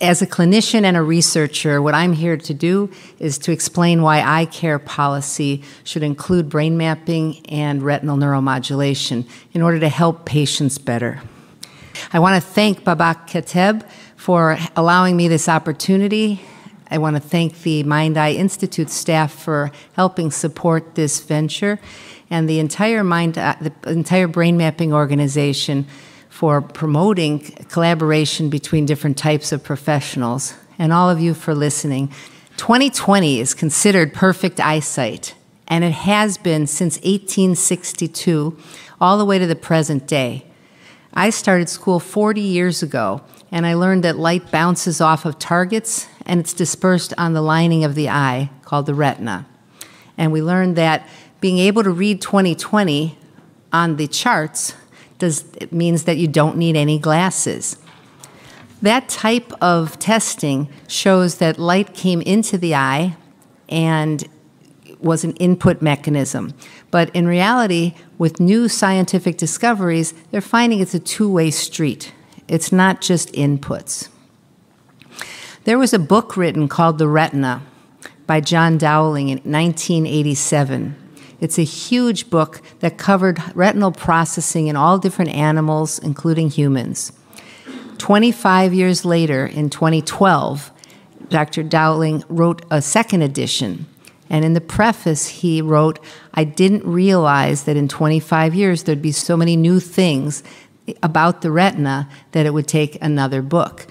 as a clinician and a researcher, what I'm here to do is to explain why eye care policy should include brain mapping and retinal neuromodulation in order to help patients better. I want to thank Babak Kateb for allowing me this opportunity. I want to thank the Mind Eye Institute staff for helping support this venture and the entire Mind, the entire brain mapping organization for promoting collaboration between different types of professionals, and all of you for listening. 2020 is considered perfect eyesight, and it has been since 1862 all the way to the present day. I started school 40 years ago, and I learned that light bounces off of targets and it's dispersed on the lining of the eye called the retina. And we learned that being able to read 2020 on the charts does it means that you don't need any glasses. That type of testing shows that light came into the eye and was an input mechanism. But in reality, with new scientific discoveries, they're finding it's a two way street. It's not just inputs. There was a book written called The Retina by John Dowling in 1987. It's a huge book that covered retinal processing in all different animals, including humans. 25 years later, in 2012, Dr. Dowling wrote a second edition. And in the preface, he wrote, I didn't realize that in 25 years there'd be so many new things about the retina that it would take another book.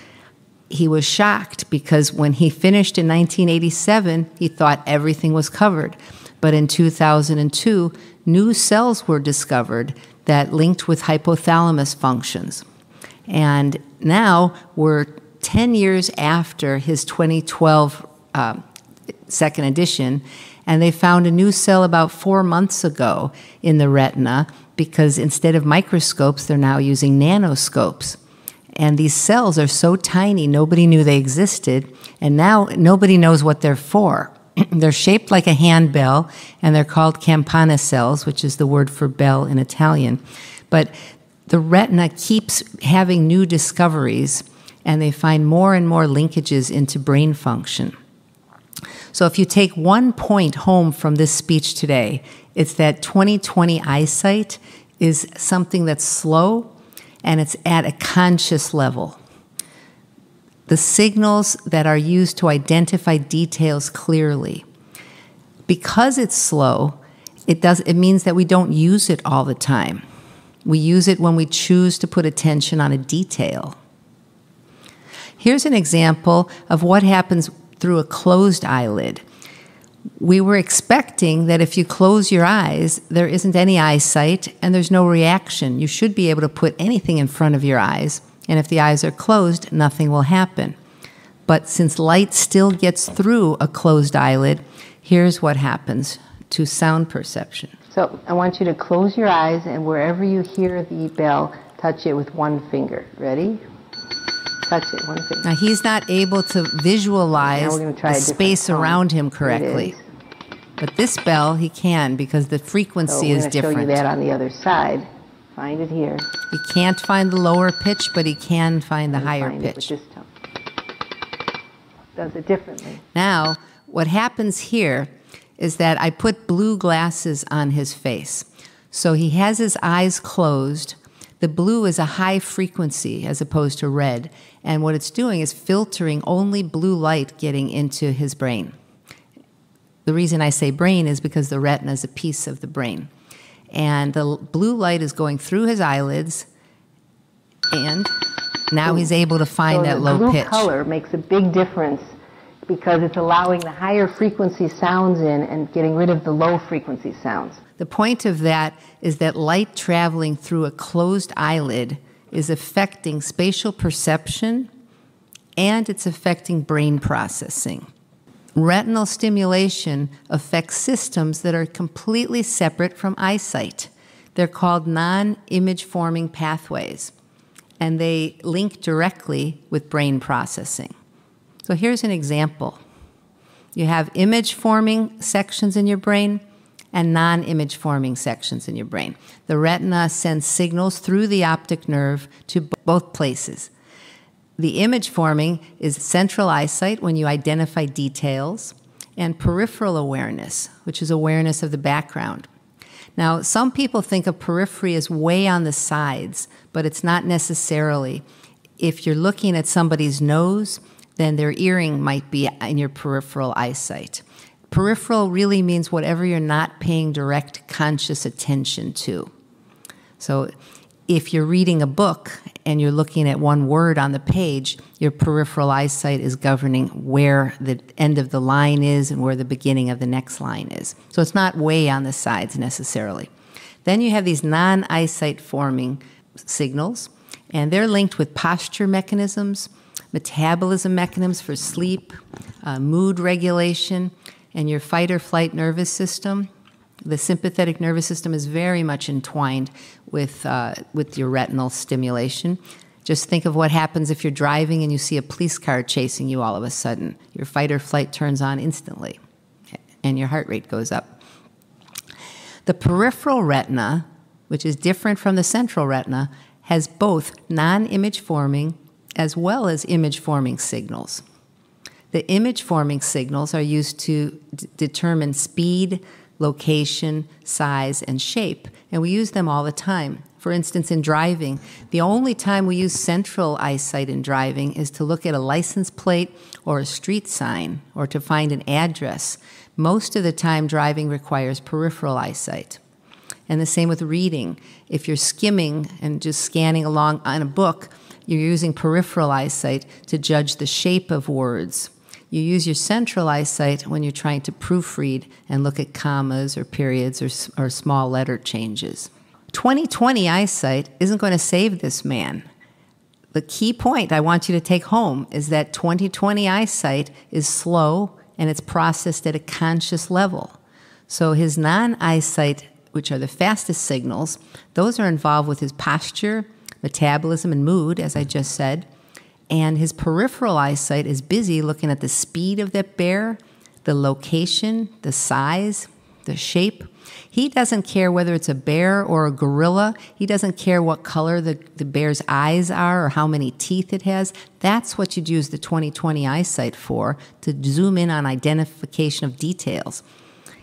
He was shocked because when he finished in 1987, he thought everything was covered. But in 2002, new cells were discovered that linked with hypothalamus functions. And now we're 10 years after his 2012 uh, second edition, and they found a new cell about four months ago in the retina because instead of microscopes, they're now using nanoscopes. And these cells are so tiny, nobody knew they existed, and now nobody knows what they're for. they're shaped like a handbell, and they're called campana cells, which is the word for bell in Italian. But the retina keeps having new discoveries, and they find more and more linkages into brain function. So, if you take one point home from this speech today, it's that 2020 eyesight is something that's slow and it's at a conscious level the signals that are used to identify details clearly. Because it's slow, it, does, it means that we don't use it all the time. We use it when we choose to put attention on a detail. Here's an example of what happens through a closed eyelid. We were expecting that if you close your eyes, there isn't any eyesight and there's no reaction. You should be able to put anything in front of your eyes. And if the eyes are closed, nothing will happen. But since light still gets through a closed eyelid, here's what happens to sound perception. So I want you to close your eyes and wherever you hear the bell, touch it with one finger. Ready? Touch it, one finger. Now he's not able to visualize the space around him correctly. But this bell he can because the frequency so is different. show you that on the other side. Find it here. He can't find the lower pitch, but he can find the higher find pitch. It Does it differently. Now, what happens here is that I put blue glasses on his face. So he has his eyes closed. The blue is a high frequency as opposed to red. And what it's doing is filtering only blue light getting into his brain. The reason I say brain is because the retina is a piece of the brain and the blue light is going through his eyelids, and now he's able to find so that low blue pitch. color makes a big difference because it's allowing the higher frequency sounds in and getting rid of the low frequency sounds. The point of that is that light traveling through a closed eyelid is affecting spatial perception and it's affecting brain processing retinal stimulation affects systems that are completely separate from eyesight. They're called non image forming pathways, and they link directly with brain processing. So here's an example you have image forming sections in your brain and non image forming sections in your brain. The retina sends signals through the optic nerve to both places. The image forming is central eyesight when you identify details, and peripheral awareness, which is awareness of the background. Now, some people think of periphery as way on the sides, but it's not necessarily. If you're looking at somebody's nose, then their earring might be in your peripheral eyesight. Peripheral really means whatever you're not paying direct conscious attention to. So if you're reading a book and you're looking at one word on the page, your peripheral eyesight is governing where the end of the line is and where the beginning of the next line is. So it's not way on the sides necessarily. Then you have these non eyesight forming signals, and they're linked with posture mechanisms, metabolism mechanisms for sleep, uh, mood regulation, and your fight or flight nervous system. The sympathetic nervous system is very much entwined with, uh, with your retinal stimulation. Just think of what happens if you're driving and you see a police car chasing you all of a sudden. Your fight or flight turns on instantly, and your heart rate goes up. The peripheral retina, which is different from the central retina, has both non image forming as well as image forming signals. The image forming signals are used to determine speed, location, size, and shape, and we use them all the time. For instance, in driving, the only time we use central eyesight in driving is to look at a license plate or a street sign or to find an address. Most of the time, driving requires peripheral eyesight. And the same with reading. If you're skimming and just scanning along on a book, you're using peripheral eyesight to judge the shape of words you use your central eyesight when you're trying to proofread and look at commas or periods or, or small letter changes. 2020 eyesight isn't going to save this man. The key point I want you to take home is that 2020 eyesight is slow and it's processed at a conscious level. So his non eyesight, which are the fastest signals, those are involved with his posture, metabolism, and mood, as I just said and his peripheral eyesight is busy looking at the speed of that bear, the location, the size, the shape. He doesn't care whether it's a bear or a gorilla. He doesn't care what color the, the bear's eyes are or how many teeth it has. That's what you'd use the 2020 eyesight for, to zoom in on identification of details.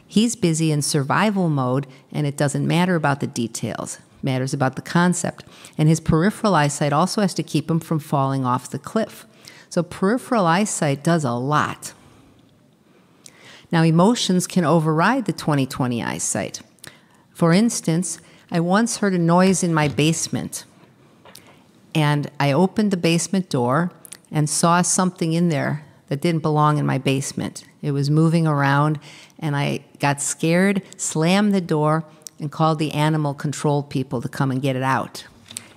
He's busy in survival mode, and it doesn't matter about the details matters about the concept. And his peripheral eyesight also has to keep him from falling off the cliff. So, peripheral eyesight does a lot. Now, emotions can override the 2020 eyesight. For instance, I once heard a noise in my basement, and I opened the basement door and saw something in there that didn't belong in my basement. It was moving around, and I got scared, slammed the door, and called the animal control people to come and get it out.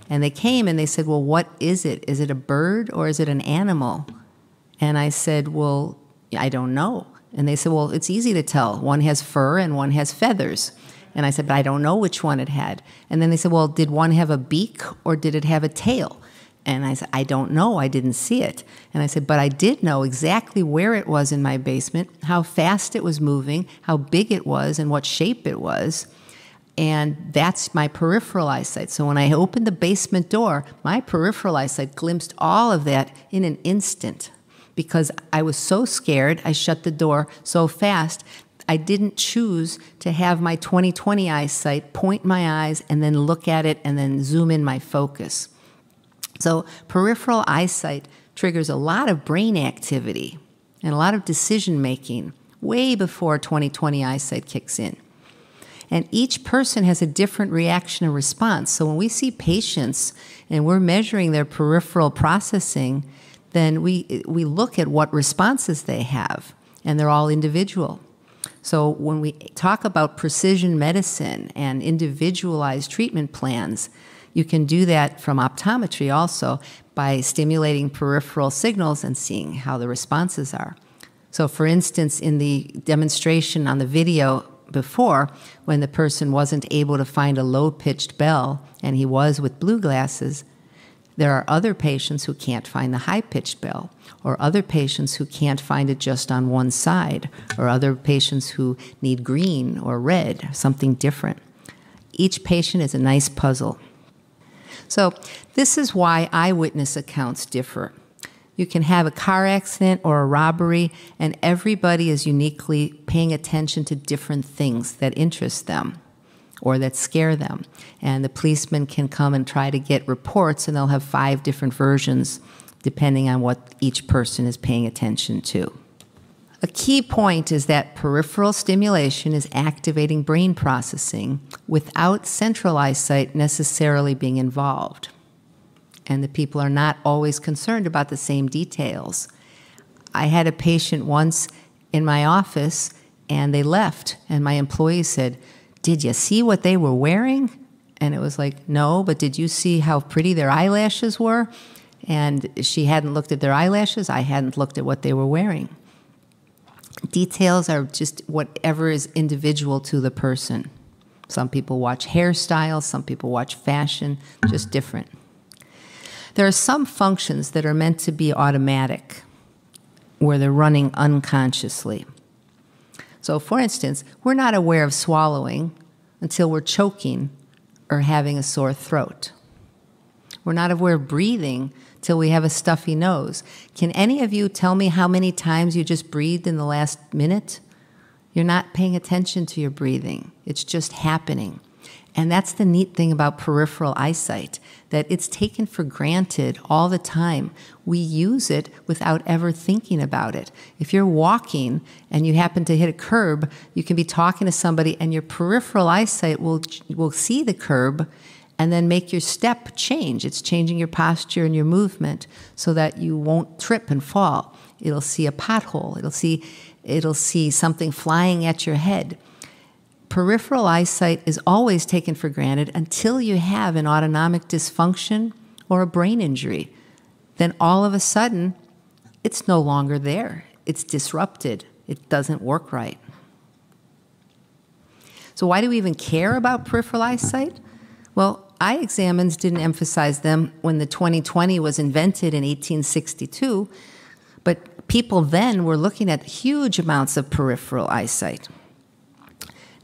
And they came and they said, Well, what is it? Is it a bird or is it an animal? And I said, Well, I don't know. And they said, Well, it's easy to tell. One has fur and one has feathers. And I said, But I don't know which one it had. And then they said, Well, did one have a beak or did it have a tail? And I said, I don't know. I didn't see it. And I said, But I did know exactly where it was in my basement, how fast it was moving, how big it was, and what shape it was and that's my peripheral eyesight. So when I opened the basement door, my peripheral eyesight glimpsed all of that in an instant because I was so scared. I shut the door so fast. I didn't choose to have my 2020 eyesight point my eyes and then look at it and then zoom in my focus. So peripheral eyesight triggers a lot of brain activity and a lot of decision making way before 2020 eyesight kicks in. And each person has a different reaction and response. So when we see patients and we're measuring their peripheral processing, then we, we look at what responses they have, and they're all individual. So when we talk about precision medicine and individualized treatment plans, you can do that from optometry also by stimulating peripheral signals and seeing how the responses are. So, for instance, in the demonstration on the video, before when the person wasn't able to find a low pitched bell and he was with blue glasses. There are other patients who can't find the high pitched bell, or other patients who can't find it just on one side, or other patients who need green or red, something different. Each patient is a nice puzzle. So, this is why eyewitness accounts differ You can have a car accident or a robbery, and everybody is uniquely paying attention to different things that interest them or that scare them. And the policeman can come and try to get reports, and they'll have five different versions depending on what each person is paying attention to. A key point is that peripheral stimulation is activating brain processing without central eyesight necessarily being involved. And the people are not always concerned about the same details. I had a patient once in my office and they left, and my employee said, Did you see what they were wearing? And it was like, No, but did you see how pretty their eyelashes were? And she hadn't looked at their eyelashes, I hadn't looked at what they were wearing. Details are just whatever is individual to the person. Some people watch hairstyles, some people watch fashion, just different. There are some functions that are meant to be automatic, where they're running unconsciously. So, for instance, we're not aware of swallowing until we're choking or having a sore throat. We're not aware of breathing till we have a stuffy nose. Can any of you tell me how many times you just breathed in the last minute? You're not paying attention to your breathing, it's just happening. And that's the neat thing about peripheral eyesight, that it's taken for granted all the time. We use it without ever thinking about it. If you're walking and you happen to hit a curb, you can be talking to somebody and your peripheral eyesight will, will see the curb and then make your step change. It's changing your posture and your movement so that you won't trip and fall. It'll see a pothole. It'll see it'll see something flying at your head. Peripheral eyesight is always taken for granted until you have an autonomic dysfunction or a brain injury. Then all of a sudden, it's no longer there. It's disrupted. It doesn't work right. So, why do we even care about peripheral eyesight? Well, eye examines didn't emphasize them when the 2020 was invented in 1862, but people then were looking at huge amounts of peripheral eyesight.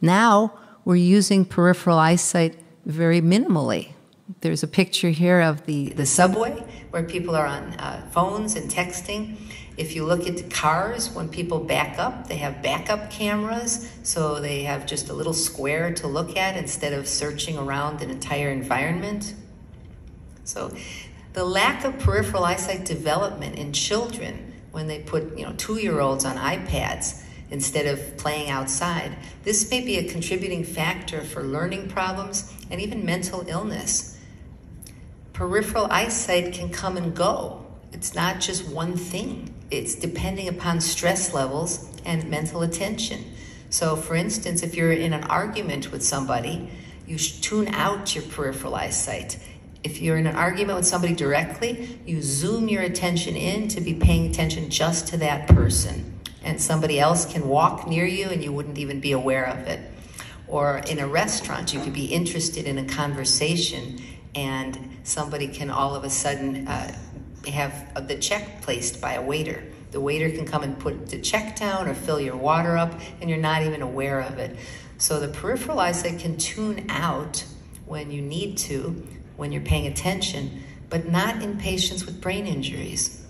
Now we're using peripheral eyesight very minimally. There's a picture here of the, the subway where people are on uh, phones and texting. If you look at cars, when people back up, they have backup cameras, so they have just a little square to look at instead of searching around an entire environment. So, the lack of peripheral eyesight development in children when they put, you know, two-year-olds on iPads instead of playing outside, this may be a contributing factor for learning problems and even mental illness. Peripheral eyesight can come and go. It's not just one thing it's depending upon stress levels and mental attention. So, for instance, if you're in an argument with somebody, you tune out your peripheral eyesight. If you're in an argument with somebody directly, you zoom your attention in to be paying attention just to that person. And somebody else can walk near you and you wouldn't even be aware of it. Or in a restaurant, you could be interested in a conversation and somebody can all of a sudden uh, have the check placed by a waiter. The waiter can come and put the check down or fill your water up, and you're not even aware of it. So the peripheral eyesight can tune out when you need to, when you're paying attention, but not in patients with brain injuries.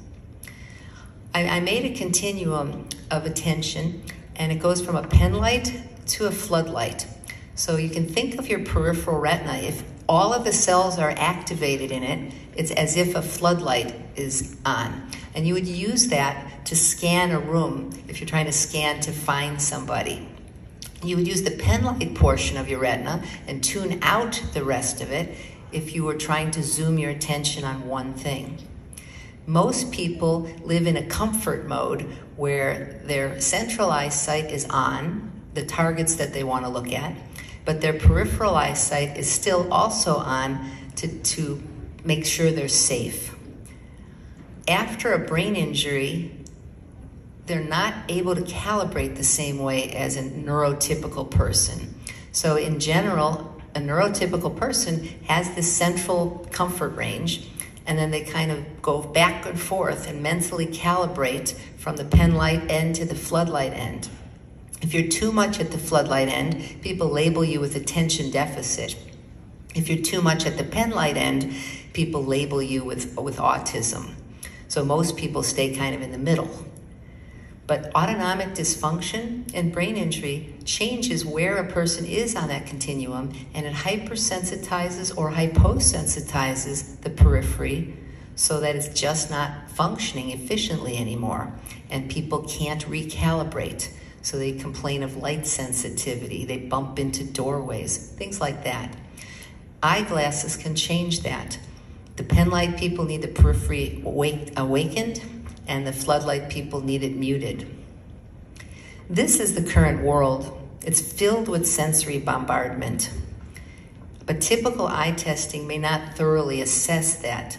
I, I made a continuum of attention, and it goes from a pen light to a floodlight. So you can think of your peripheral retina. If all of the cells are activated in it, it's as if a floodlight is on. And you would use that to scan a room if you're trying to scan to find somebody. You would use the pen light portion of your retina and tune out the rest of it if you were trying to zoom your attention on one thing. Most people live in a comfort mode where their central eyesight is on, the targets that they want to look at, but their peripheral eyesight is still also on to, to make sure they're safe. After a brain injury, they're not able to calibrate the same way as a neurotypical person. So, in general, a neurotypical person has this central comfort range, and then they kind of go back and forth and mentally calibrate from the pen light end to the floodlight end. If you're too much at the floodlight end, people label you with attention deficit. If you're too much at the pen light end, people label you with, with autism. So most people stay kind of in the middle. But autonomic dysfunction and brain injury changes where a person is on that continuum and it hypersensitizes or hyposensitizes the periphery so that it's just not functioning efficiently anymore. And people can't recalibrate. So they complain of light sensitivity, they bump into doorways, things like that. Eyeglasses can change that. The pen light people need the periphery awake, awakened, and the floodlight people need it muted. This is the current world. It's filled with sensory bombardment. But typical eye testing may not thoroughly assess that.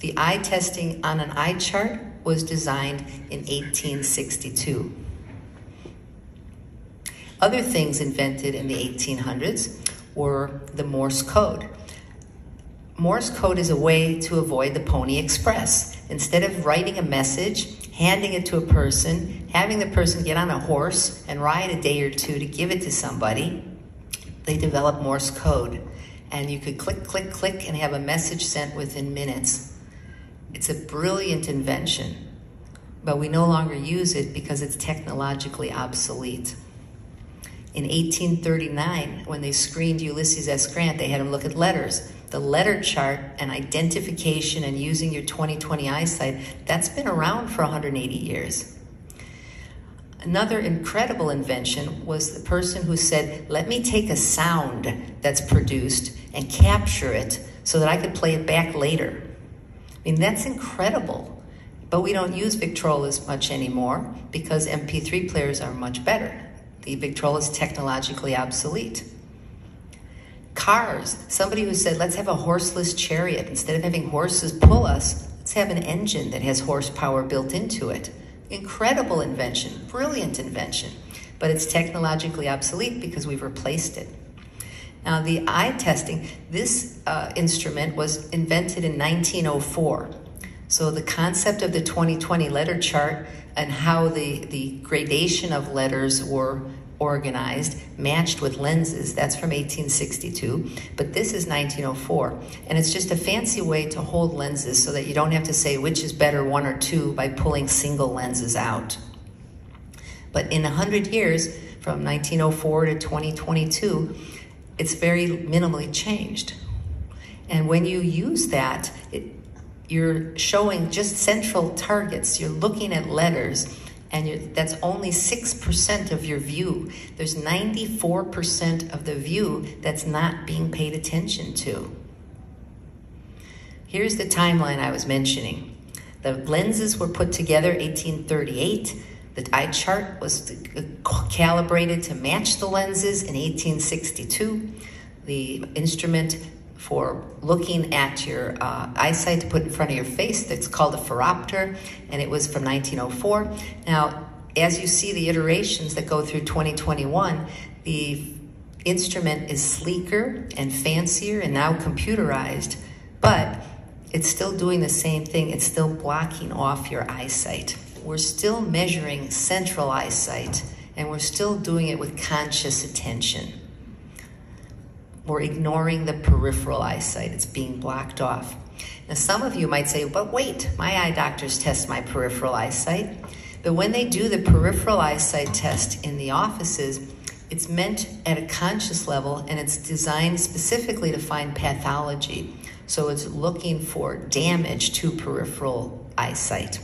The eye testing on an eye chart was designed in 1862. Other things invented in the 1800s were the Morse code. Morse code is a way to avoid the Pony Express. Instead of writing a message, handing it to a person, having the person get on a horse and ride a day or two to give it to somebody, they developed Morse code. And you could click, click, click and have a message sent within minutes. It's a brilliant invention, but we no longer use it because it's technologically obsolete. In 1839, when they screened Ulysses S. Grant, they had him look at letters. The letter chart and identification and using your 20/20 eyesight, that's been around for 180 years. Another incredible invention was the person who said, Let me take a sound that's produced and capture it so that I could play it back later. I mean, that's incredible. But we don't use Victrolas much anymore because MP3 players are much better. The Victrola is technologically obsolete. Cars, somebody who said, let's have a horseless chariot. Instead of having horses pull us, let's have an engine that has horsepower built into it. Incredible invention, brilliant invention, but it's technologically obsolete because we've replaced it. Now, the eye testing, this uh, instrument was invented in 1904. So the concept of the 2020 letter chart and how the, the gradation of letters were organized matched with lenses. That's from 1862, but this is 1904. And it's just a fancy way to hold lenses so that you don't have to say which is better, one or two, by pulling single lenses out. But in 100 years, from 1904 to 2022, it's very minimally changed. And when you use that, it, you're showing just central targets. You're looking at letters and that's only 6% of your view. There's 94% of the view that's not being paid attention to. Here's the timeline I was mentioning. The lenses were put together 1838. The eye chart was uh, calibrated to match the lenses in 1862. The instrument for looking at your uh, eyesight to put in front of your face that's called a phoropter, and it was from 1904. Now, as you see the iterations that go through 2021, the instrument is sleeker and fancier and now computerized, but it's still doing the same thing. It's still blocking off your eyesight. We're still measuring central eyesight, and we're still doing it with conscious attention. We're ignoring the peripheral eyesight. It's being blocked off. Now, some of you might say, but wait, my eye doctors test my peripheral eyesight. But when they do the peripheral eyesight test in the offices, it's meant at a conscious level and it's designed specifically to find pathology. So it's looking for damage to peripheral eyesight.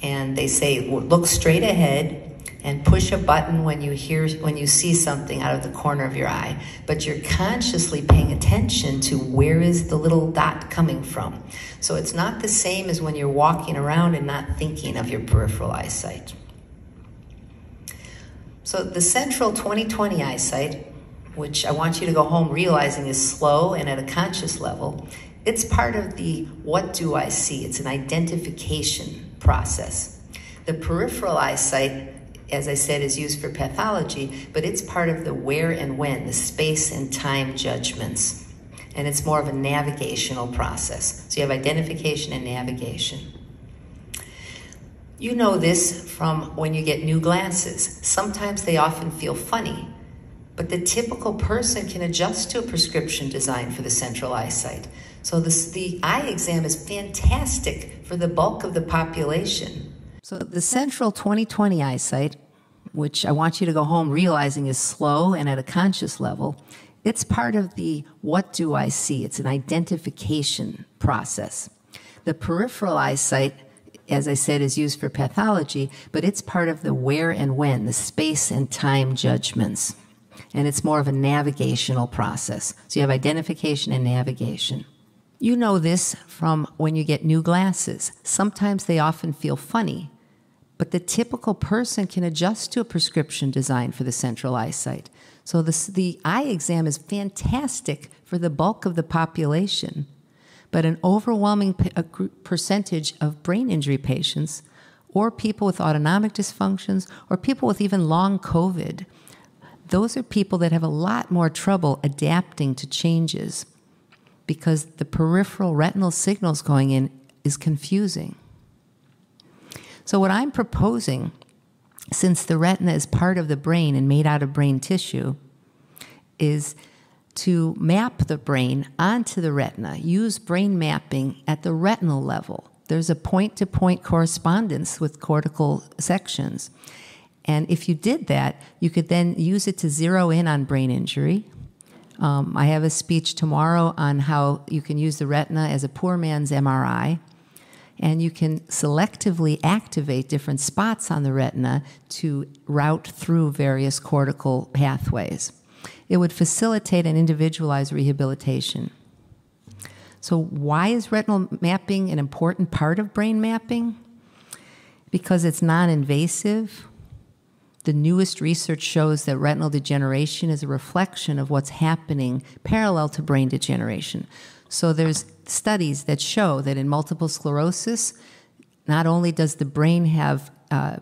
And they say, look straight ahead and push a button when you hear when you see something out of the corner of your eye. But you're consciously paying attention to where is the little dot coming from. So it's not the same as when you're walking around and not thinking of your peripheral eyesight. So the central 2020 eyesight which I want you to go home realizing is slow and at a conscious level it's part of the what do I see? It's an identification process. The peripheral eyesight as I said, is used for pathology, but it's part of the where and when, the space and time judgments. And it's more of a navigational process. So you have identification and navigation. You know this from when you get new glasses. Sometimes they often feel funny, but the typical person can adjust to a prescription designed for the central eyesight. So this, the eye exam is fantastic for the bulk of the population. So the Central 2020 eyesight, which I want you to go home realizing is slow and at a conscious level, it's part of the what do I see? It's an identification process. The peripheral eyesight, as I said, is used for pathology, but it's part of the where and when, the space and time judgments. And it's more of a navigational process. So you have identification and navigation. You know this from when you get new glasses. Sometimes they often feel funny, but the typical person can adjust to a prescription designed for the central eyesight. So this, the eye exam is fantastic for the bulk of the population, but an overwhelming percentage of brain injury patients or people with autonomic dysfunctions or people with even long COVID, those are people that have a lot more trouble adapting to changes because the peripheral retinal signals going in is confusing. So, what I'm proposing, since the retina is part of the brain and made out of brain tissue, is to map the brain onto the retina, use brain mapping at the retinal level. There's a point to point correspondence with cortical sections. And if you did that, you could then use it to zero in on brain injury. Um, I have a speech tomorrow on how you can use the retina as a poor man's MRI and you can selectively activate different spots on the retina to route through various cortical pathways. It would facilitate an individualized rehabilitation. So, why is retinal mapping an important part of brain mapping? Because it's non invasive. The newest research shows that retinal degeneration is a reflection of what's happening parallel to brain degeneration. So there's studies that show that in multiple sclerosis, not only does the brain have uh,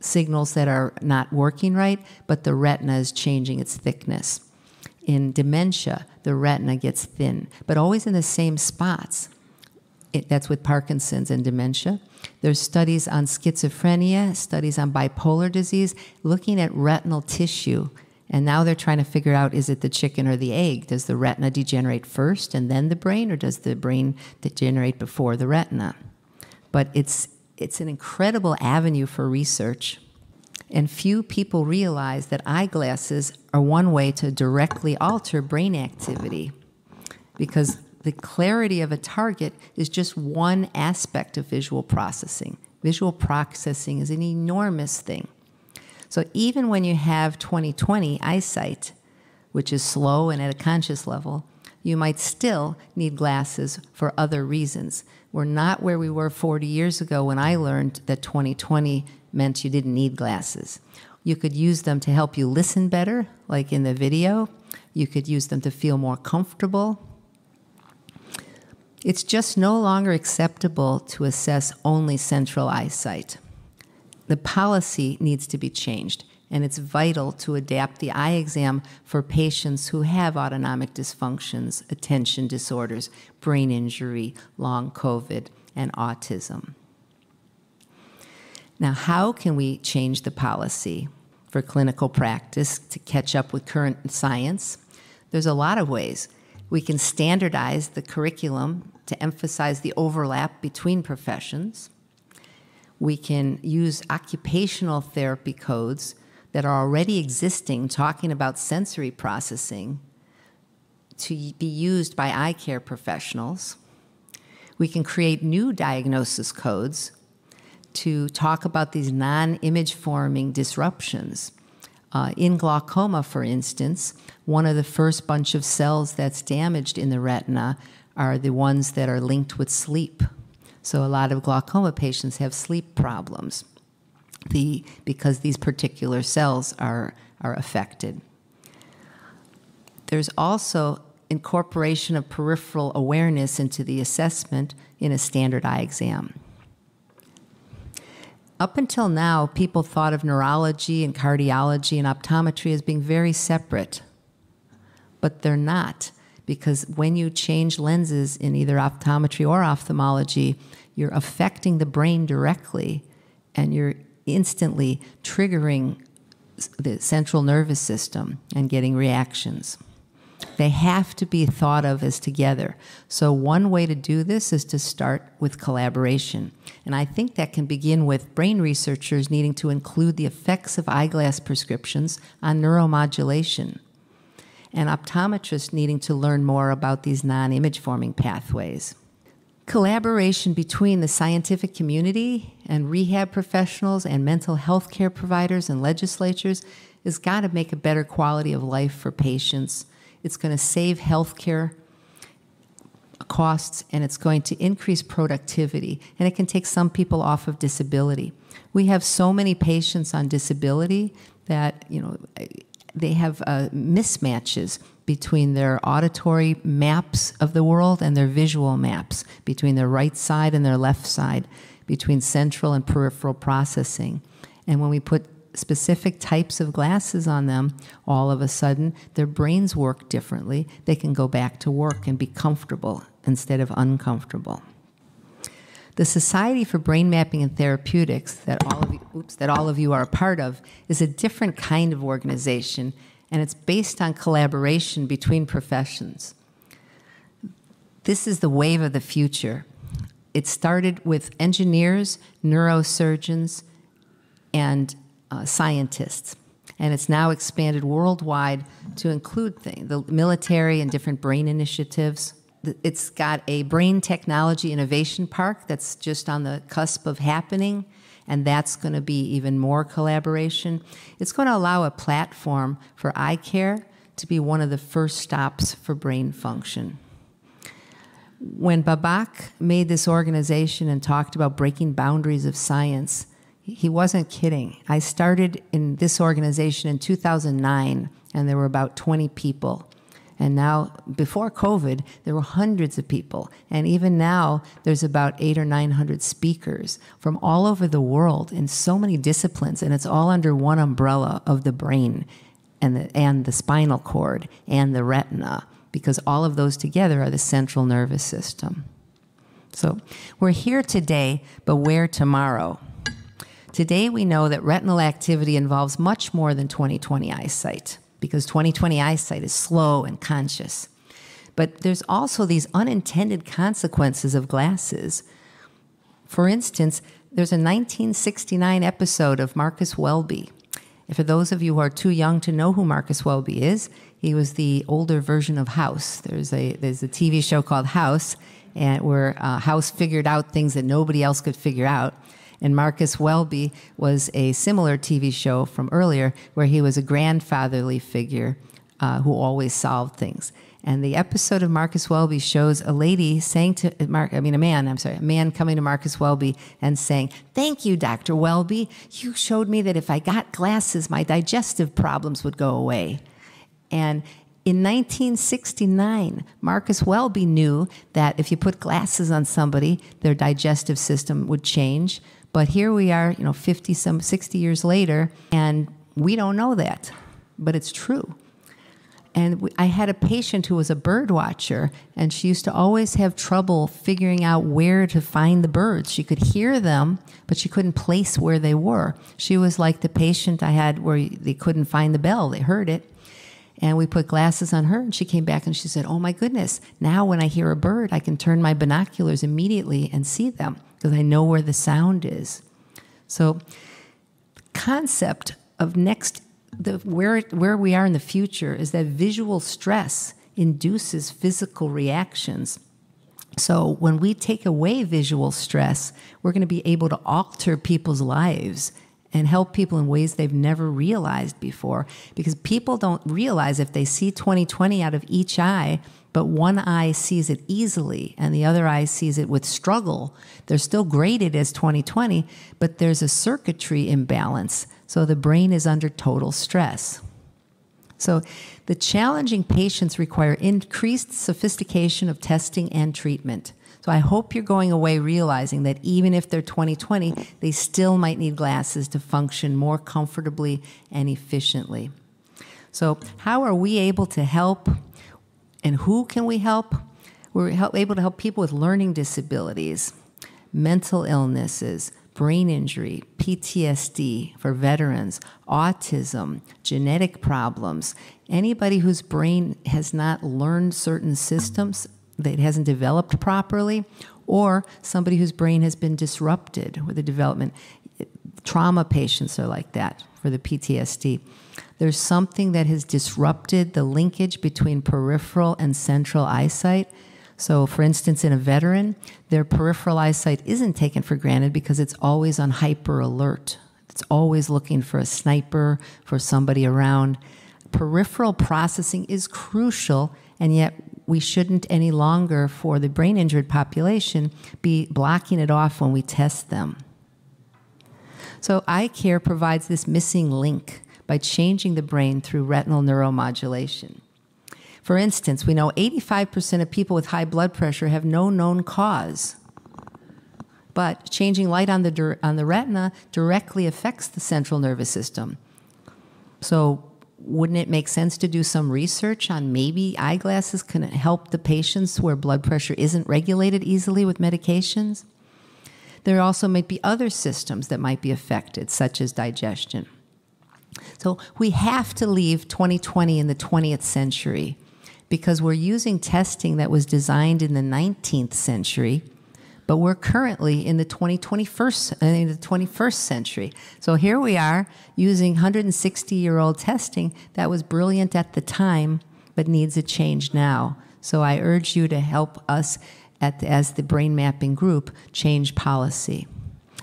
signals that are not working right, but the retina is changing its thickness. In dementia, the retina gets thin, but always in the same spots. It, that's with Parkinson's and dementia. There's studies on schizophrenia, studies on bipolar disease, looking at retinal tissue and now they're trying to figure out is it the chicken or the egg? Does the retina degenerate first and then the brain, or does the brain degenerate before the retina? But it's, it's an incredible avenue for research. And few people realize that eyeglasses are one way to directly alter brain activity because the clarity of a target is just one aspect of visual processing. Visual processing is an enormous thing. So even when you have 20/20 eyesight, which is slow and at a conscious level, you might still need glasses for other reasons. We're not where we were 40 years ago when I learned that 20/20 meant you didn't need glasses. You could use them to help you listen better, like in the video. You could use them to feel more comfortable. It's just no longer acceptable to assess only central eyesight the policy needs to be changed, and it's vital to adapt the eye exam for patients who have autonomic dysfunctions, attention disorders, brain injury, long COVID, and autism. Now, how can we change the policy for clinical practice to catch up with current science? There's a lot of ways. We can standardize the curriculum to emphasize the overlap between professions we can use occupational therapy codes that are already existing talking about sensory processing to be used by eye care professionals. We can create new diagnosis codes to talk about these non image forming disruptions. Uh, in glaucoma, for instance, one of the first bunch of cells that's damaged in the retina are the ones that are linked with sleep. So a lot of glaucoma patients have sleep problems the, because these particular cells are, are affected. There's also incorporation of peripheral awareness into the assessment in a standard eye exam. Up until now, people thought of neurology and cardiology and optometry as being very separate, but they're not because when you change lenses in either optometry or ophthalmology, you're affecting the brain directly and you're instantly triggering the central nervous system and getting reactions. They have to be thought of as together. So, one way to do this is to start with collaboration. And I think that can begin with brain researchers needing to include the effects of eyeglass prescriptions on neuromodulation, and optometrists needing to learn more about these non image forming pathways. Collaboration between the scientific community and rehab professionals and mental health care providers and legislatures has got to make a better quality of life for patients it's going to save healthcare costs and it's going to increase productivity and it can take some people off of disability. We have so many patients on disability that, you know, they have uh, mismatches between their auditory maps of the world and their visual maps, between their right side and their left side, between central and peripheral processing. And when we put specific types of glasses on them, all of a sudden their brains work differently. They can go back to work and be comfortable instead of uncomfortable. The Society for Brain Mapping and Therapeutics that all of you, oops, that all of you are a part of is a different kind of organization and it's based on collaboration between professions. This is the wave of the future. It started with engineers, neurosurgeons, and uh, scientists. And it's now expanded worldwide to include the military and different brain initiatives. It's got a brain technology innovation park that's just on the cusp of happening, and that's going to be even more collaboration. It's going to allow a platform for eye care to be one of the first stops for brain function. When Babak made this organization and talked about breaking boundaries of science, he wasn't kidding. I started in this organization in 2009, and there were about 20 people. And now, before COVID, there were hundreds of people. And even now, there's about eight or 900 speakers from all over the world in so many disciplines. And it's all under one umbrella of the brain and the, and the spinal cord and the retina, because all of those together are the central nervous system. So we're here today, but where tomorrow? Today, we know that retinal activity involves much more than 20/20 eyesight because 20/20 eyesight is slow and conscious. But there's also these unintended consequences of glasses. For instance, there's a 1969 episode of Marcus Welby. For those of you who are too young to know who Marcus Welby is, he was the older version of House. There's a there's a TV show called House, and where uh, House figured out things that nobody else could figure out. And Marcus Welby was a similar TV show from earlier where he was a grandfatherly figure uh, who always solved things. And the episode of Marcus Welby shows a lady saying to uh, Mark, I mean, a man, I'm sorry, a man coming to Marcus Welby and saying, Thank you, Dr. Welby. You showed me that if I got glasses, my digestive problems would go away. And in 1969, Marcus Welby knew that if you put glasses on somebody, their digestive system would change. But here we are, you know, 50 some 60 years later, and we don't know that. But it's true. And we, I had a patient who was a bird watcher, and she used to always have trouble figuring out where to find the birds. She could hear them, but she couldn't place where they were. She was like the patient I had where they couldn't find the bell. They heard it. And we put glasses on her, and she came back and she said, Oh my goodness, now when I hear a bird, I can turn my binoculars immediately and see them because I know where the sound is. So, the concept of next, the, where, where we are in the future is that visual stress induces physical reactions. So, when we take away visual stress, we're going to be able to alter people's lives and help people in ways they've never realized before. Because people don't realize if they see 20/20 out of each eye, but one eye sees it easily and the other eye sees it with struggle, they're still graded as 20/20, but there's a circuitry imbalance. So the brain is under total stress. So the challenging patients require increased sophistication of testing and treatment. So I hope you're going away realizing that even if they're 2020, they still might need glasses to function more comfortably and efficiently. So, how are we able to help and who can we help? We're able to help people with learning disabilities, mental illnesses, brain injury, PTSD for veterans, autism, genetic problems, anybody whose brain has not learned certain systems that hasn't developed properly, or somebody whose brain has been disrupted with the development. Trauma patients are like that for the PTSD. There's something that has disrupted the linkage between peripheral and central eyesight. So, for instance, in a veteran, their peripheral eyesight isn't taken for granted because it's always on hyper alert. It's always looking for a sniper, for somebody around. Peripheral processing is crucial, and yet we shouldn't any longer, for the brain injured population, be blocking it off when we test them. So, eye care provides this missing link by changing the brain through retinal neuromodulation. For instance, we know 85% of people with high blood pressure have no known cause. But changing light on the, on the retina directly affects the central nervous system. So, wouldn't it make sense to do some research on maybe eyeglasses can help the patients where blood pressure isn't regulated easily with medications? There also might be other systems that might be affected, such as digestion. So we have to leave 2020 in the 20th century because we're using testing that was designed in the 19th century but we're currently in the 2021st, uh, in the 21st century. So here we are using 160 year old testing that was brilliant at the time, but needs a change now. So I urge you to help us the, as the brain mapping group change policy.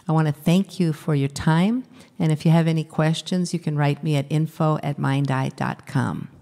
I want to thank you for your time. And if you have any questions, you can write me at info at mindeye.com.